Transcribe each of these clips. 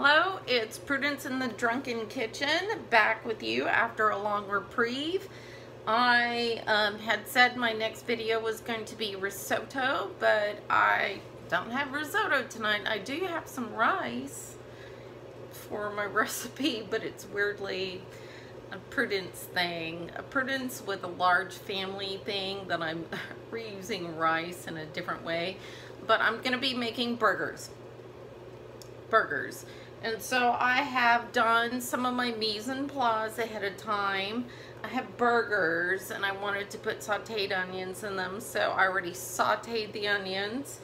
Hello, it's Prudence in the Drunk 'n Kitchen, back with you after a long reprieve. I um, had said my next video was going to be risotto, but I don't have risotto tonight. I do have some rice for my recipe, but it's weirdly a Prudence thing. A Prudence with a large family thing that I'm reusing rice in a different way. But I'm going to be making burgers. Burgers. And so I have done some of my mise en place ahead of time. I have burgers and I wanted to put sauteed onions in them. So I already sauteed the onions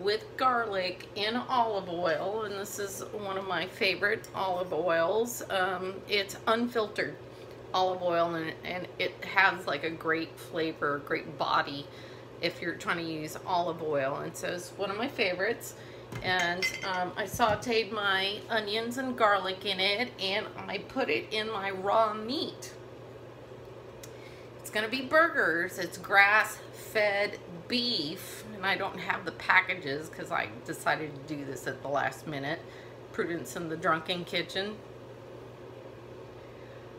with garlic in olive oil. And this is one of my favorite olive oils. Um, it's unfiltered olive oil and, and it has like a great flavor, great body if you're trying to use olive oil. And so it's one of my favorites and um, I sauteed my onions and garlic in it and I put it in my raw meat. It's gonna be burgers. It's grass-fed beef and I don't have the packages because I decided to do this at the last minute. Prudence in the Drunk 'n Kitchen.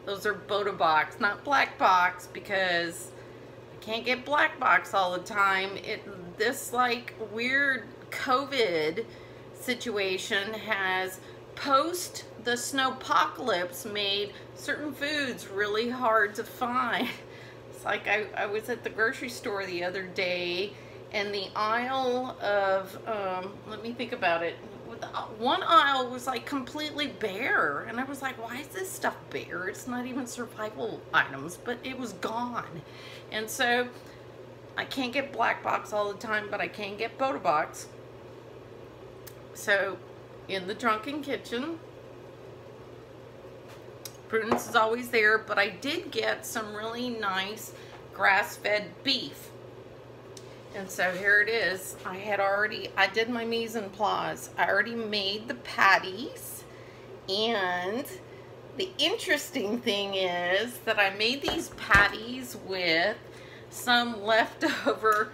Those are Bota Box, not Black Box because I can't get Black Box all the time. It This like weird COVID situation has post the snowpocalypse made certain foods really hard to find. It's like I, I was at the grocery store the other day and the aisle of, um, let me think about it, one aisle was like completely bare. And I was like why is this stuff bare? It's not even survival items but it was gone. And so I can't get black box all the time but I can get Bota box so in the drunken kitchen, Prudence is always there, but I did get some really nice grass-fed beef. And so here it is. I had already, I did my mise en place. I already made the patties. And the interesting thing is that I made these patties with some leftover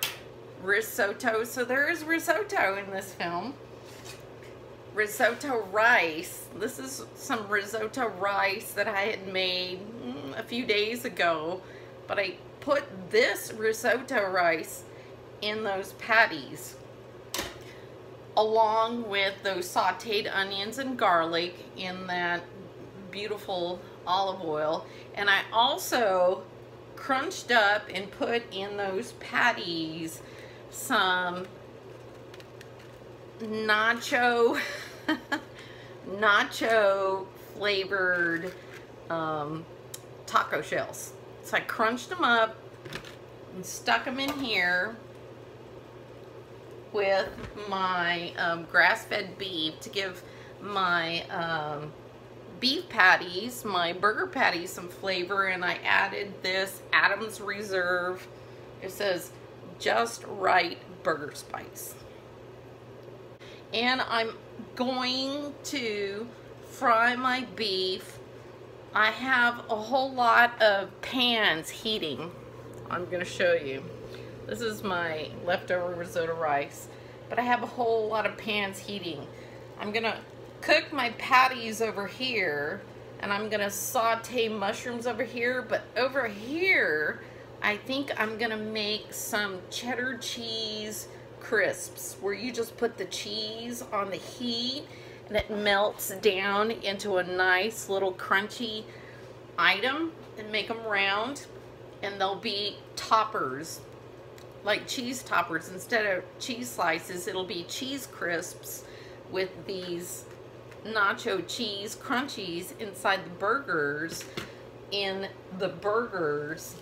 risotto. So there is risotto in this film risotto rice. This is some risotto rice that I had made mm, a few days ago, but I put this risotto rice in those patties along with those sauteed onions and garlic in that beautiful olive oil. And I also crunched up and put in those patties some nacho nacho flavored um, taco shells. So I crunched them up and stuck them in here with my um, grass-fed beef to give my um, beef patties, my burger patties some flavor and I added this Adams Reserve. It says just right burger spice and I'm going to fry my beef. I have a whole lot of pans heating. I'm going to show you. This is my leftover risotto rice, but I have a whole lot of pans heating. I'm going to cook my patties over here, and I'm going to saute mushrooms over here, but over here, I think I'm going to make some cheddar cheese crisps where you just put the cheese on the heat and it melts down into a nice little crunchy item and make them round. And they'll be toppers like cheese toppers. Instead of cheese slices it'll be cheese crisps with these nacho cheese crunchies inside the burgers in the burgers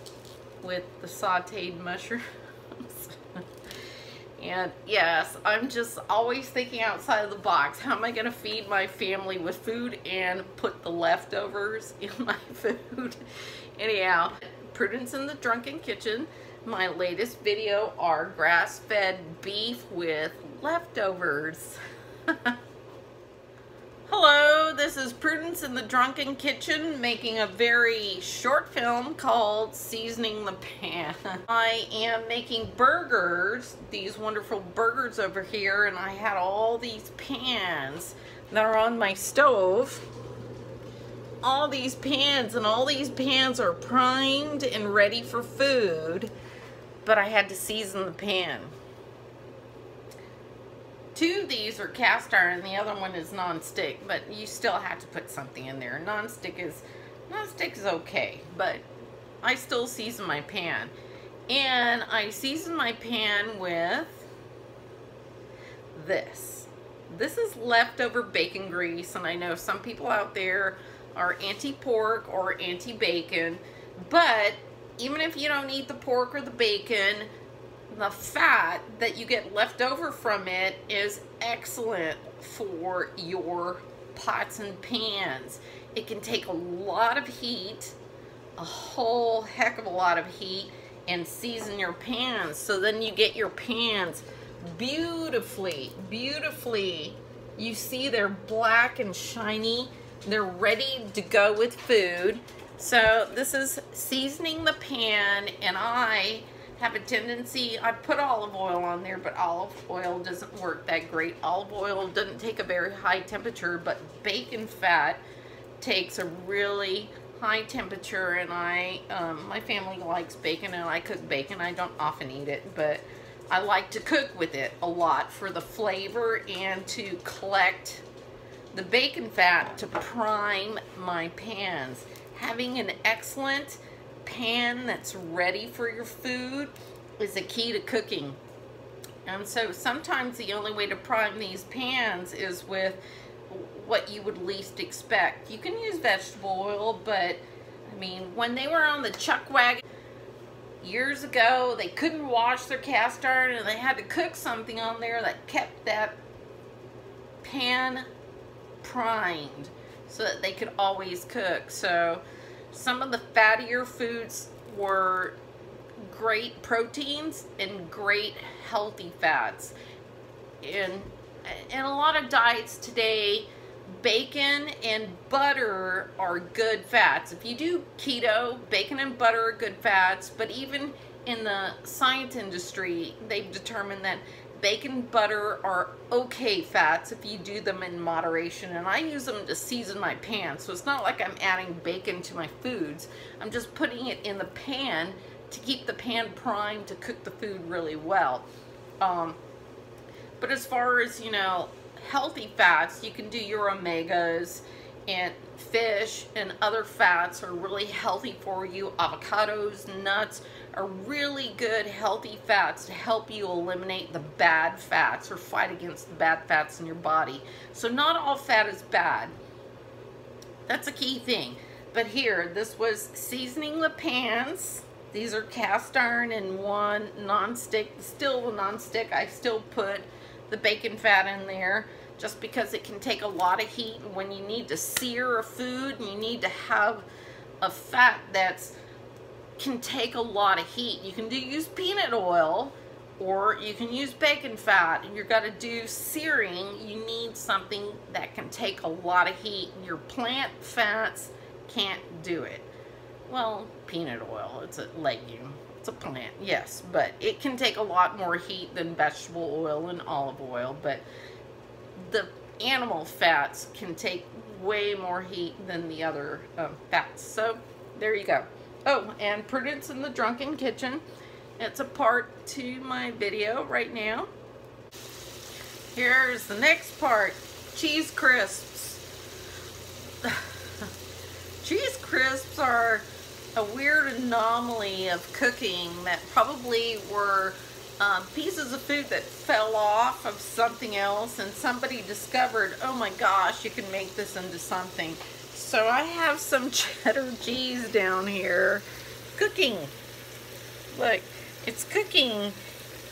with the sauteed mushrooms and yes, I'm just always thinking outside of the box. How am I going to feed my family with food and put the leftovers in my food? Anyhow, Prudence in the Drunk 'n Kitchen. My latest video are grass-fed beef with leftovers. This is Prudence in the Drunk 'n Kitchen making a very short film called Seasoning the Pan. I am making burgers, these wonderful burgers over here, and I had all these pans that are on my stove. All these pans and all these pans are primed and ready for food, but I had to season the pan. Two of these are cast iron and the other one is non-stick, but you still have to put something in there. Non-stick is non-stick is okay, but I still season my pan. And I season my pan with this. This is leftover bacon grease, and I know some people out there are anti-pork or anti-bacon, but even if you don't eat the pork or the bacon, the fat that you get left over from it is excellent for your pots and pans. It can take a lot of heat, a whole heck of a lot of heat, and season your pans. So then you get your pans beautifully, beautifully. You see they're black and shiny. They're ready to go with food. So this is seasoning the pan and I have a tendency, I put olive oil on there, but olive oil doesn't work that great. Olive oil doesn't take a very high temperature, but bacon fat takes a really high temperature and I, um, my family likes bacon and I cook bacon. I don't often eat it, but I like to cook with it a lot for the flavor and to collect the bacon fat to prime my pans. Having an excellent pan that's ready for your food is a key to cooking. And so sometimes the only way to prime these pans is with what you would least expect. You can use vegetable oil, but I mean, when they were on the chuck wagon, years ago, they couldn't wash their cast iron and they had to cook something on there that kept that pan primed so that they could always cook. So some of the fattier foods were great proteins and great healthy fats. And in a lot of diets today, bacon and butter are good fats. If you do keto, bacon and butter are good fats, but even in the science industry, they've determined that bacon butter are okay fats if you do them in moderation and I use them to season my pan so it's not like I'm adding bacon to my foods I'm just putting it in the pan to keep the pan primed to cook the food really well um, but as far as you know healthy fats, you can do your omegas and fish and other fats are really healthy for you. Avocados, nuts are really good healthy fats to help you eliminate the bad fats or fight against the bad fats in your body. So not all fat is bad. That's a key thing. But here, this was seasoning the pans. These are cast iron and one non-stick. Still a non-stick. I still put the bacon fat in there just because it can take a lot of heat when you need to sear a food and you need to have a fat that's can take a lot of heat. You can do use peanut oil or you can use bacon fat and you're got to do searing you need something that can take a lot of heat your plant fats can't do it well peanut oil it's a legume it's a plant, yes, but it can take a lot more heat than vegetable oil and olive oil, but the animal fats can take way more heat than the other um, fats. So there you go. Oh, and Prudence in the Drunk 'n Kitchen. It's a part to my video right now. Here's the next part. Cheese crisps. Cheese crisps are a weird anomaly of cooking that probably were um, pieces of food that fell off of something else and somebody discovered, oh my gosh, you can make this into something. So I have some cheddar cheese down here. Cooking. Look, it's cooking.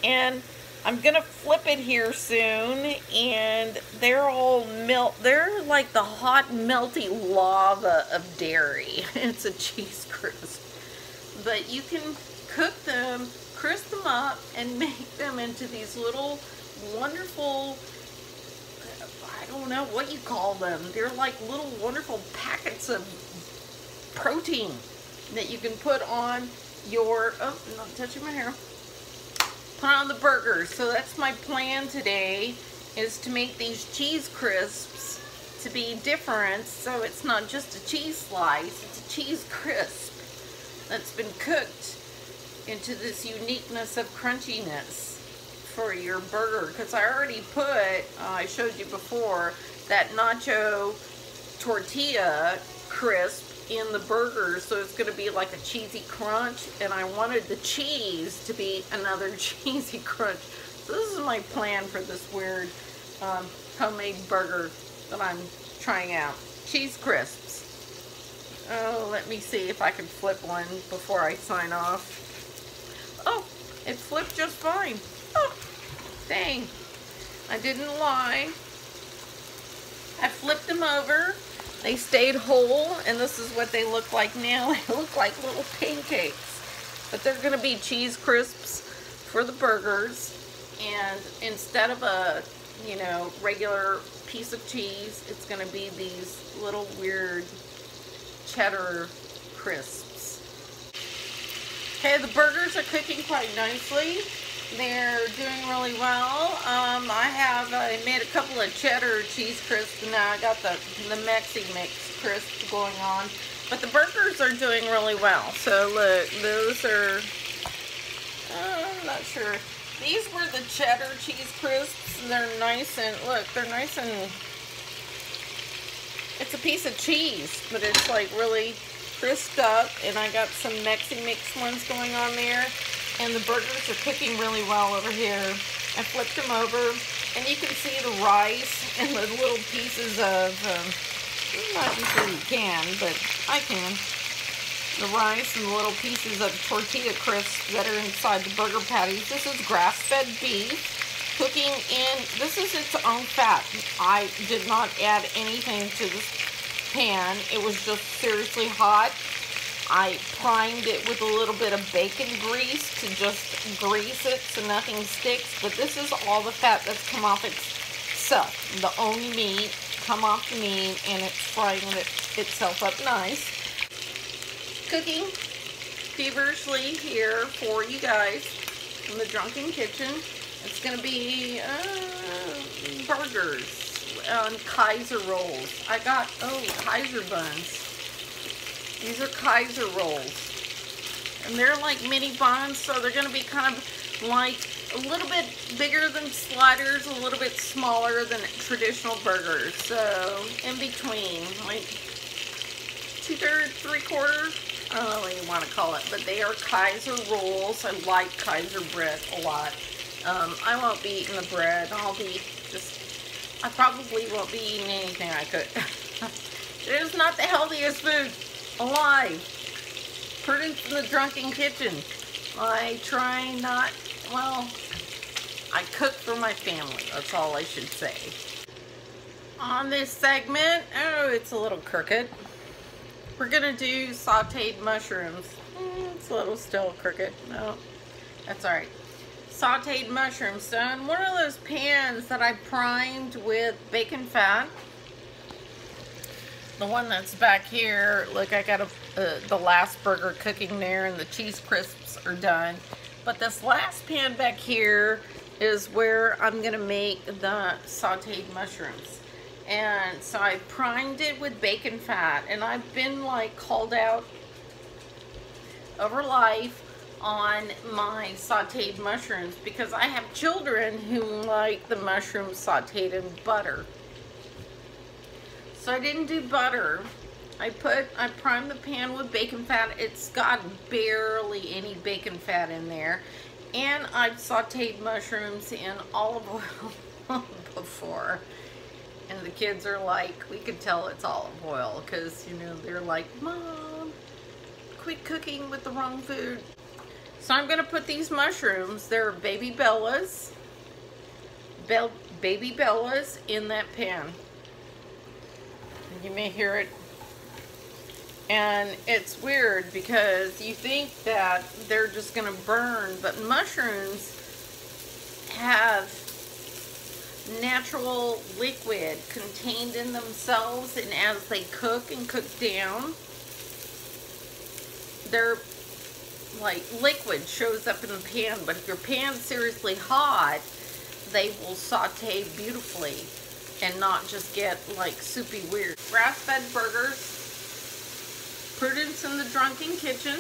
And I'm gonna flip it here soon and they're all melt they're like the hot melty lava of dairy. It's a cheese crisp. But you can cook them crisp them up and make them into these little wonderful don't know what you call them they're like little wonderful packets of protein that you can put on your oh not touching my hair put on the burgers. So that's my plan today is to make these cheese crisps to be different so it's not just a cheese slice, it's a cheese crisp that's been cooked into this uniqueness of crunchiness for your burger because I already put, uh, I showed you before, that nacho tortilla crisp in the burger so it's going to be like a cheesy crunch and I wanted the cheese to be another cheesy crunch. So this is my plan for this weird um, homemade burger that I'm trying out. Cheese crisps. Oh, let me see if I can flip one before I sign off. Oh, it flipped just fine. Oh, dang. I didn't lie. I flipped them over. They stayed whole, and this is what they look like now. They look like little pancakes. But they're going to be cheese crisps for the burgers. And instead of a, you know, regular piece of cheese, it's going to be these little weird cheddar crisps. Okay, the burgers are cooking quite nicely. They're doing really well. Um, I have I made a couple of cheddar cheese crisps. Now I got the, the Mexi Mix crisp going on. But the burgers are doing really well. So look, those are, uh, I'm not sure. These were the cheddar cheese crisps. They're nice and, look, they're nice and, it's a piece of cheese, but it's like really crisped up. And I got some Mexi Mix ones going on there and the burgers are cooking really well over here. I flipped them over, and you can see the rice and the little pieces of, um, not sure you can, but I can. The rice and the little pieces of tortilla crisps that are inside the burger patties. This is grass-fed beef cooking in, this is its own fat. I did not add anything to this pan. It was just seriously hot I primed it with a little bit of bacon grease to just grease it so nothing sticks. But this is all the fat that's come off itself. The only meat come off the meat and it's frying it itself up nice. Cooking feverishly here for you guys in the Drunk 'n Kitchen. It's going to be uh, burgers and Kaiser rolls. I got, oh, Kaiser buns. These are Kaiser rolls. And they're like mini buns, so they're going to be kind of like a little bit bigger than sliders, a little bit smaller than traditional burgers. So, in between, like two-thirds, three-quarters, I don't know what you want to call it, but they are Kaiser rolls. I like Kaiser bread a lot. Um, I won't be eating the bread. I'll be just, I probably won't be eating anything I could. it is not the healthiest food alive. Prudence in the Drunk 'n Kitchen. I try not, well, I cook for my family. That's all I should say. On this segment, oh, it's a little crooked. We're going to do sauteed mushrooms. Mm, it's a little still crooked. No, that's all right. Sauteed mushrooms. So in one of those pans that I primed with bacon fat, the one that's back here, look, I got a, uh, the last burger cooking there and the cheese crisps are done. But this last pan back here is where I'm to make the sauteed mushrooms. And so I primed it with bacon fat. And I've been like called out over life on my sauteed mushrooms because I have children who like the mushrooms sauteed in butter. So I didn't do butter. I put, I primed the pan with bacon fat. It's got barely any bacon fat in there. And I've sauteed mushrooms in olive oil before. And the kids are like, we could tell it's olive oil because, you know, they're like, Mom, quit cooking with the wrong food. So I'm going to put these mushrooms, they're baby bellas, Bell, baby bellas in that pan. You may hear it. And it's weird because you think that they're just going to burn, but mushrooms have natural liquid contained in themselves and as they cook and cook down they're like liquid shows up in the pan but if your pan's seriously hot they will saute beautifully and not just get like soupy weird. Grass-fed burgers. Prudence in the Drunk 'n Kitchen.